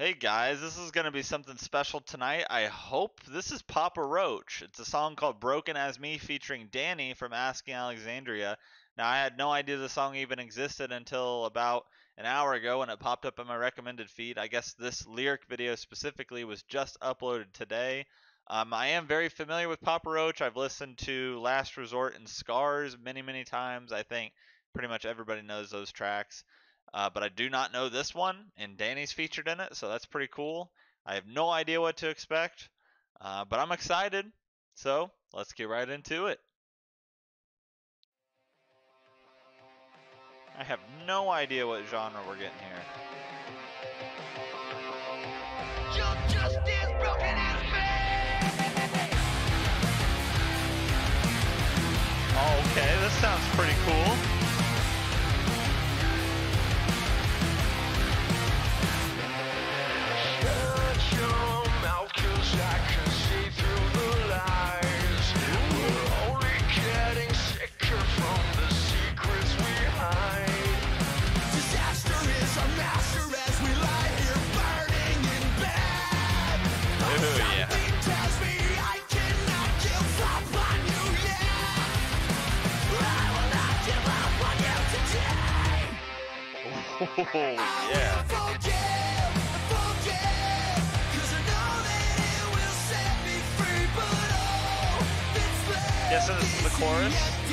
Hey guys, this is going to be something special tonight. I hope this is Papa Roach. It's a song called Broken As Me featuring Danny from Asking Alexandria. Now, I had no idea the song even existed until about an hour ago when it popped up in my recommended feed. I guess this lyric video specifically was just uploaded today. Um, I am very familiar with Papa Roach. I've listened to Last Resort and Scars many, many times. I think pretty much everybody knows those tracks. Uh, but I do not know this one, and Danny's featured in it, so that's pretty cool. I have no idea what to expect, uh, but I'm excited. So let's get right into it. I have no idea what genre we're getting here. Oh, okay, this sounds pretty cool. Oh, yeah. Guessing this is the chorus.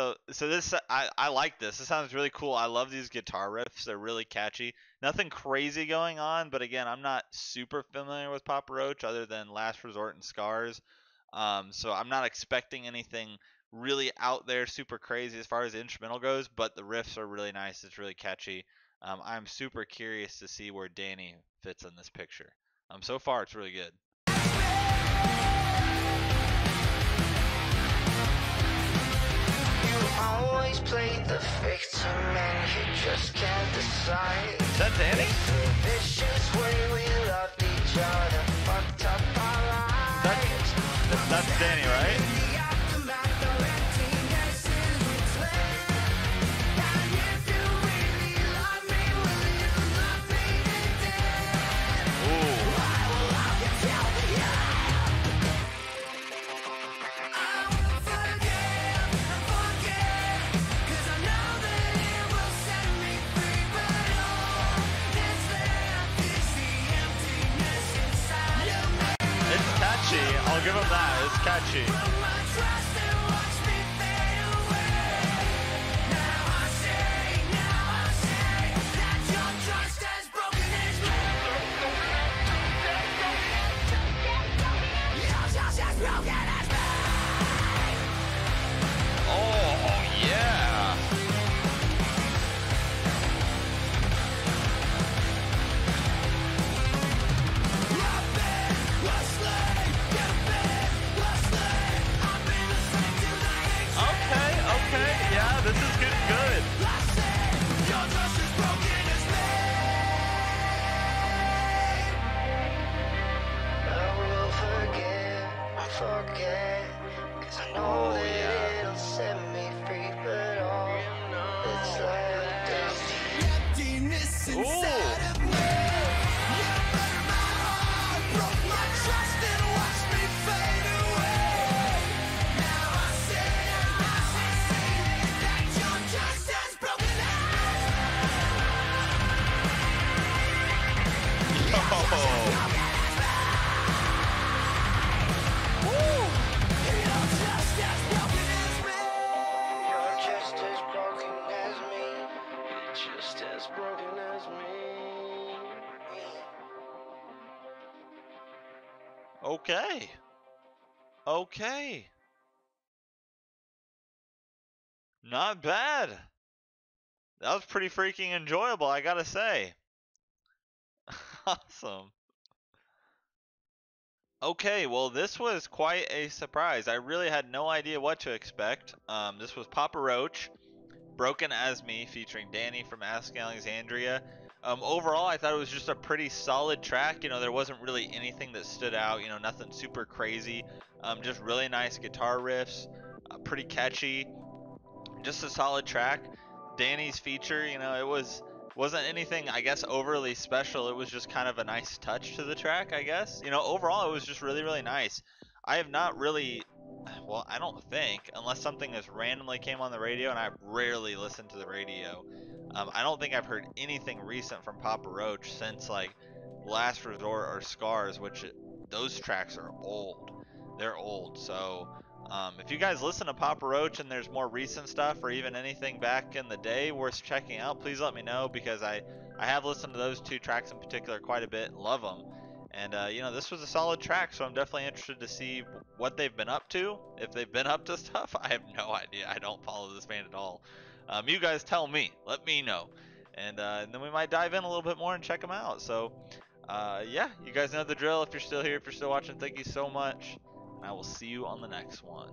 So so this I I like this. This sounds really cool. I love these guitar riffs. They're really catchy. Nothing crazy going on, but again, I'm not super familiar with Papa Roach other than Last Resort and Scars. Um, so I'm not expecting anything really out there super crazy as far as the instrumental goes, but the riffs are really nice. It's really catchy. Um, I'm super curious to see where Danny fits in this picture. Um, so far it's really good. Always play the victim and you just can't decide. Is that Danny? Vicious way we loved each other, fucked up our lives. That, that's Danny, right? I'll give him that. It's catchy. forget. Cause I know oh, that yeah. it'll set me free, but all you know. it's left is the emptiness inside Ooh. of me. Oh. Okay. Okay. Not bad. That was pretty freaking enjoyable, I gotta say. awesome. Okay, well, this was quite a surprise. I really had no idea what to expect. Um, this was Papa Roach, Broken As Me, featuring Danny from Asking Alexandria. Um, overall, I thought it was just a pretty solid track. You know, there wasn't really anything that stood out. You know, nothing super crazy. Um, just really nice guitar riffs, uh, pretty catchy. Just a solid track. Danny's feature, you know, it was wasn't anything I guess overly special. It was just kind of a nice touch to the track, I guess. You know, overall it was just really really nice. I have not really well, I don't think unless something just randomly came on the radio and I rarely listen to the radio. Um, I don't think I've heard anything recent from Papa Roach since like Last Resort or Scars, which those tracks are old. They're old. So um, if you guys listen to Papa Roach and there's more recent stuff or even anything back in the day worth checking out, please let me know because I, I have listened to those two tracks in particular quite a bit love them. And, uh, you know, this was a solid track, so I'm definitely interested to see what they've been up to. If they've been up to stuff, I have no idea. I don't follow this band at all. Um, you guys tell me. Let me know. And, uh, and then we might dive in a little bit more and check them out. So, uh, yeah, you guys know the drill. If you're still here, if you're still watching, thank you so much. And I will see you on the next one.